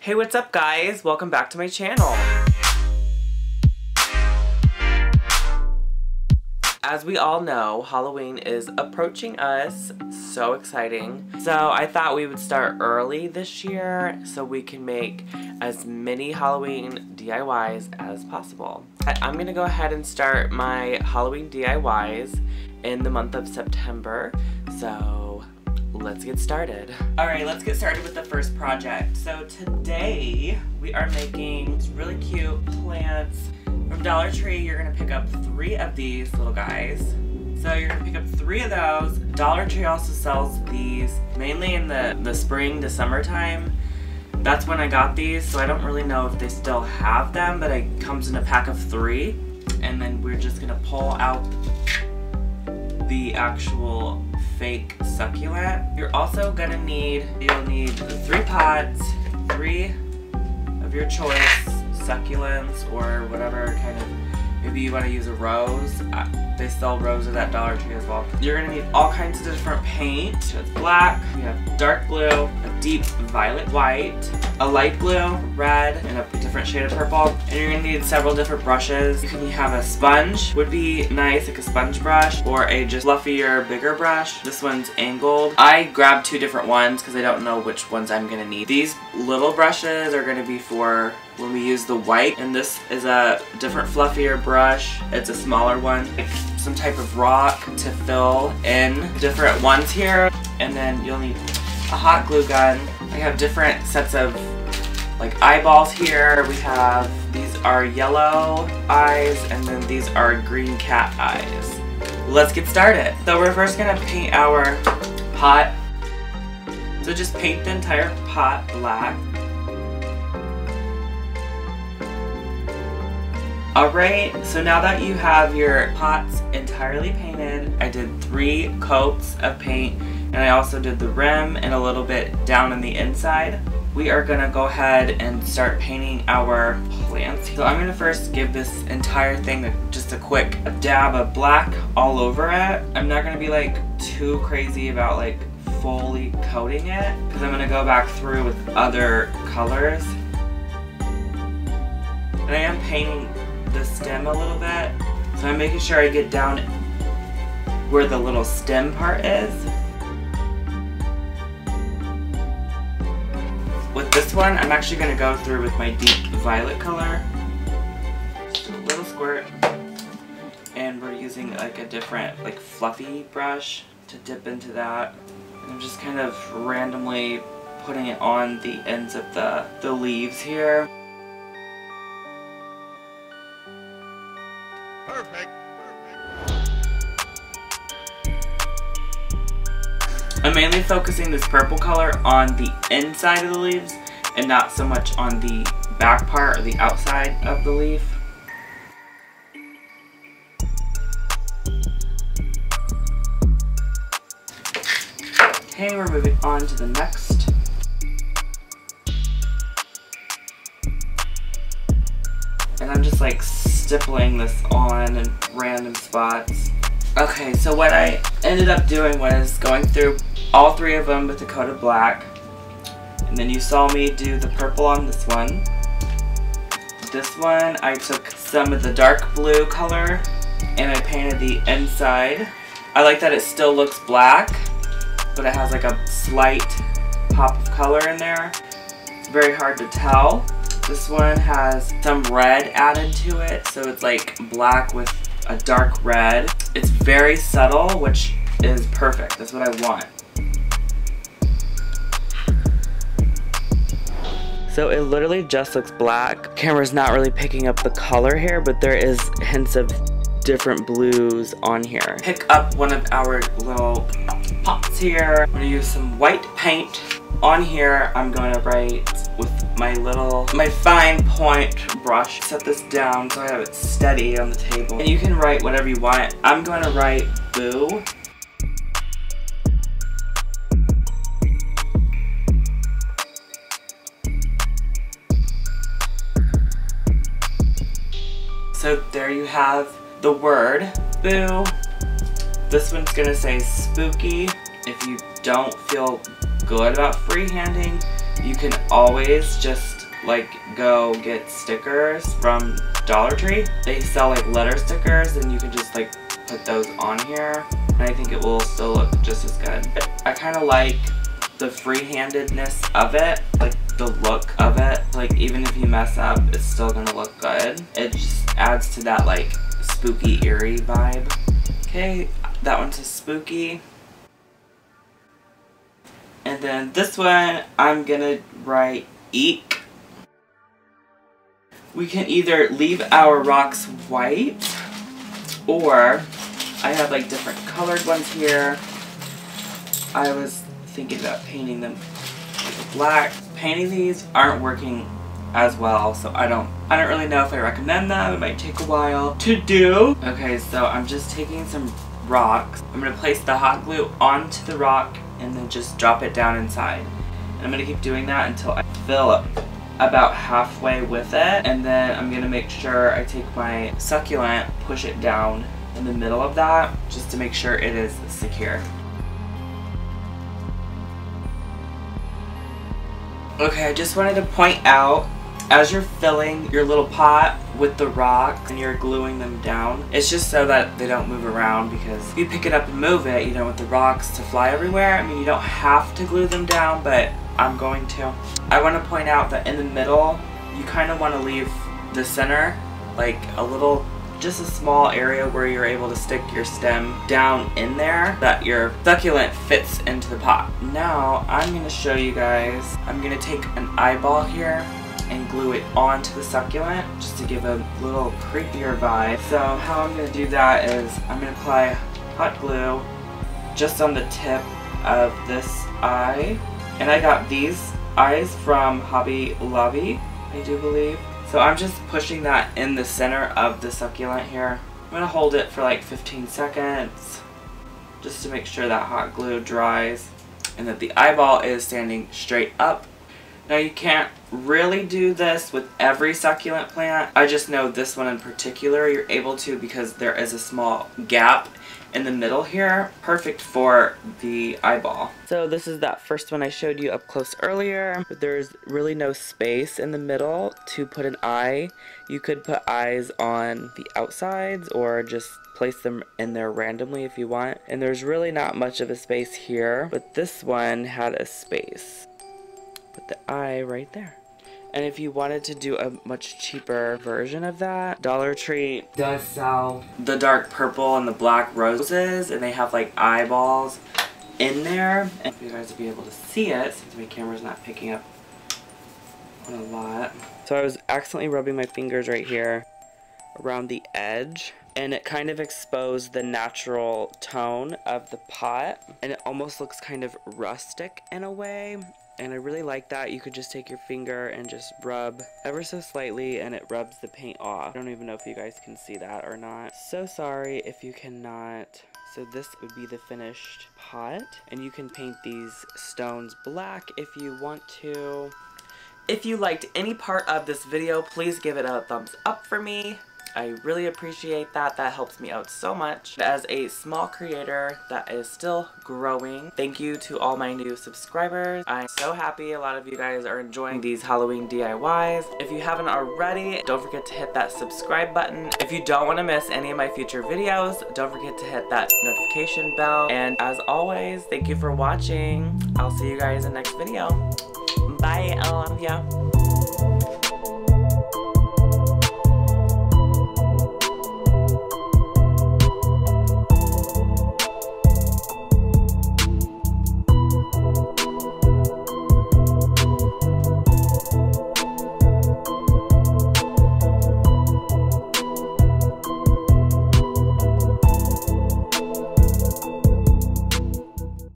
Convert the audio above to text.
Hey, what's up guys? Welcome back to my channel. As we all know, Halloween is approaching us. So exciting. So I thought we would start early this year so we can make as many Halloween DIYs as possible. I'm gonna go ahead and start my Halloween DIYs in the month of September. So let's get started. Alright, let's get started with the first project. So today we are making really cute plants from Dollar Tree, you're gonna pick up three of these little guys. So you're gonna pick up three of those. Dollar Tree also sells these mainly in the, the spring to summertime. That's when I got these, so I don't really know if they still have them, but it comes in a pack of three. And then we're just gonna pull out the actual fake succulent. You're also gonna need, you'll need three pots, three of your choice, succulents or whatever kind of, maybe you want to use a rose. Uh, they sell roses at Dollar Tree as well. You're to need all kinds of different paint. So it's black, we have dark blue, a deep violet white, a light blue, red, and a different shade of purple. And you're to need several different brushes. You can have a sponge, would be nice, like a sponge brush, or a just fluffier, bigger brush. This one's angled. I grabbed two different ones because I don't know which ones I'm to need. These little brushes are to be for when we use the white and this is a different fluffier brush it's a smaller one some type of rock to fill in different ones here. And then you'll need a hot glue gun. We have different sets of like eyeballs here. We have these are yellow eyes and then these are green cat eyes. Let's get started. So we're first gonna paint our pot. So just paint the entire pot black Alright, so now that you have your pots entirely painted, I did three coats of paint and I also did the rim and a little bit down on the inside. We are going to go ahead and start painting our plants. So I'm going to first give this entire thing just a quick dab of black all over it. I'm not going to be like too crazy about like fully coating it because I'm going to go back through with other colors. And I am painting the stem a little bit. So I'm making sure I get down where the little stem part is. With this one, I'm actually going to go through with my deep violet color. Just a little squirt. And we're using like a different like fluffy brush to dip into that. And I'm just kind of randomly putting it on the ends of the, the leaves here. Mainly focusing this purple color on the inside of the leaves and not so much on the back part or the outside of the leaf. Okay, we're moving on to the next. And I'm just like stippling this on in random spots. Okay, so what I ended up doing was going through all three of them with a coat of black. And then you saw me do the purple on this one. This one, I took some of the dark blue color and I painted the inside. I like that it still looks black, but it has like a slight pop of color in there. It's very hard to tell. This one has some red added to it, so it's like black with a dark red. It's very subtle, which is perfect. That's what I want. So it literally just looks black. Camera's not really picking up the color here, but there is hints of different blues on here. Pick up one of our little pots here. I'm gonna use some white paint. On here, I'm going to write my little, my fine point brush. Set this down so I have it steady on the table. And you can write whatever you want. I'm going to write boo. So there you have the word boo. This one's gonna say spooky. If you don't feel good about freehanding, you can always just like go get stickers from Dollar Tree. They sell like letter stickers and you can just like put those on here and I think it will still look just as good. I kind of like the free-handedness of it, like the look of it. Like even if you mess up, it's still gonna look good. It just adds to that like spooky, eerie vibe. Okay, that one's a spooky. And then this one, I'm gonna write eek. We can either leave our rocks white or I have like different colored ones here. I was thinking about painting them black. Painting these aren't working as well, so I don't I don't really know if I recommend them. It might take a while to do. Okay, so I'm just taking some rocks. I'm gonna place the hot glue onto the rock and then just drop it down inside. And I'm gonna keep doing that until I fill up about halfway with it. And then I'm gonna make sure I take my succulent, push it down in the middle of that just to make sure it is secure. Okay, I just wanted to point out as you're filling your little pot with the rocks and you're gluing them down, it's just so that they don't move around because if you pick it up and move it, you don't want the rocks to fly everywhere. I mean, you don't have to glue them down, but I'm going to. I want to point out that in the middle, you kind of want to leave the center like a little just a small area where you're able to stick your stem down in there that your succulent fits into the pot. Now I'm going to show you guys, I'm going to take an eyeball here and glue it onto the succulent just to give a little creepier vibe. So how I'm going to do that is I'm going to apply hot glue just on the tip of this eye. And I got these eyes from Hobby Lobby, I do believe. So I'm just pushing that in the center of the succulent here. I'm going to hold it for like 15 seconds just to make sure that hot glue dries and that the eyeball is standing straight up. Now you can't really do this with every succulent plant. I just know this one in particular you're able to because there is a small gap in the middle here, perfect for the eyeball. So this is that first one I showed you up close earlier. But there's really no space in the middle to put an eye. You could put eyes on the outsides or just place them in there randomly if you want. And there's really not much of a space here, but this one had a space. Put the eye right there. And if you wanted to do a much cheaper version of that, Dollar Tree does sell the dark purple and the black roses, and they have like eyeballs in there. And you guys will be able to see it since my camera's not picking up on a lot. So I was accidentally rubbing my fingers right here around the edge and it kind of exposed the natural tone of the pot and it almost looks kind of rustic in a way and I really like that. You could just take your finger and just rub ever so slightly and it rubs the paint off. I don't even know if you guys can see that or not. So sorry if you cannot. So this would be the finished pot and you can paint these stones black if you want to. If you liked any part of this video, please give it a thumbs up for me. I really appreciate that. That helps me out so much. As a small creator that is still growing, thank you to all my new subscribers. I'm so happy a lot of you guys are enjoying these Halloween DIYs. If you haven't already, don't forget to hit that subscribe button. If you don't want to miss any of my future videos, don't forget to hit that notification bell. And as always, thank you for watching. I'll see you guys in the next video. Bye, I love ya.